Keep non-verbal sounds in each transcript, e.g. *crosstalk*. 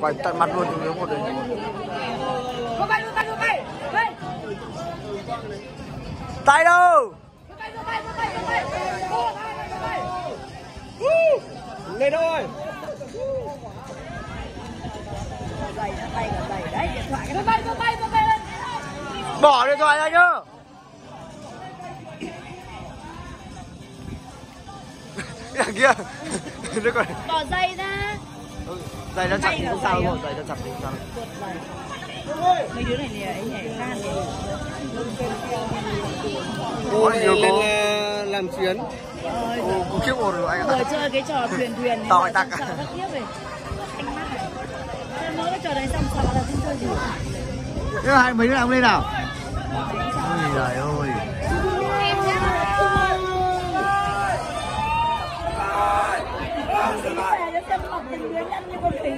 quay tận mặt luôn nếu một đấy tay đâu? Lên thôi. Bỏ điện thoại ra nhá. Kia *laughs* nó còn bỏ dây ra. Giày nó chặt thì không sao đâu giày nó chặt thì không sao mấy đứa này nhảy nhảy can cô này nhiều lên cô. ờ, làm chuyến. Ô, cũng khiếp ồn rồi anh vừa ạ chơi cái trò thuyền thuyền này Tỏi này anh mắt này. Mỗi cái trò đấy xong sợ là không chơi. Gì Thế hai mấy đứa nào lên nào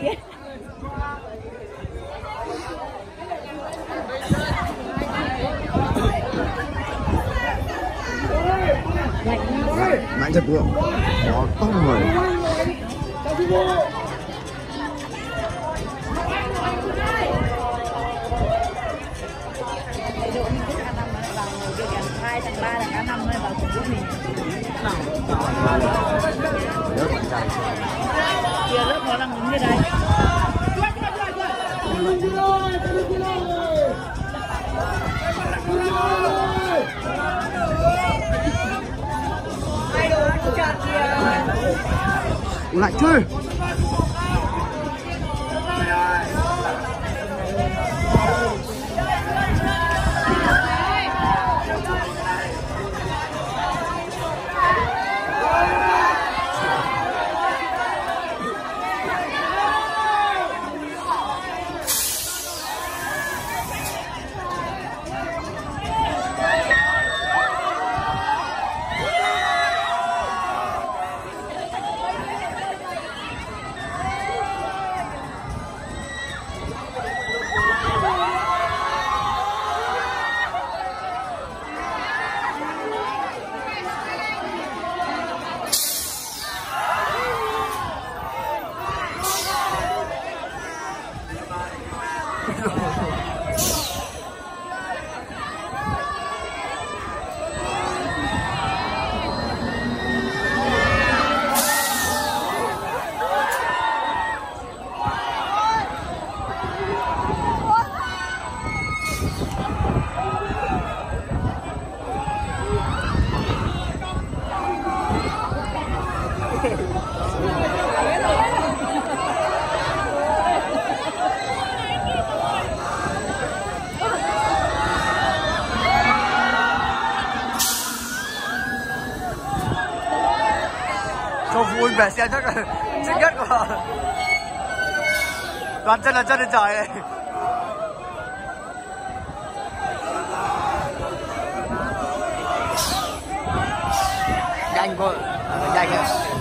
nhăn mạnh thật khỉ đó Nãy người vượng Có tông rồi hai thằng ba thằng cá năm thôi vào cùng với mình kia lớp nó đang đứng như đây Lại chơi. Cho vui vẻ xem chắc là thích nhất của Đoàn chân là chân lên trời này Nhanh cô Nhanh ạ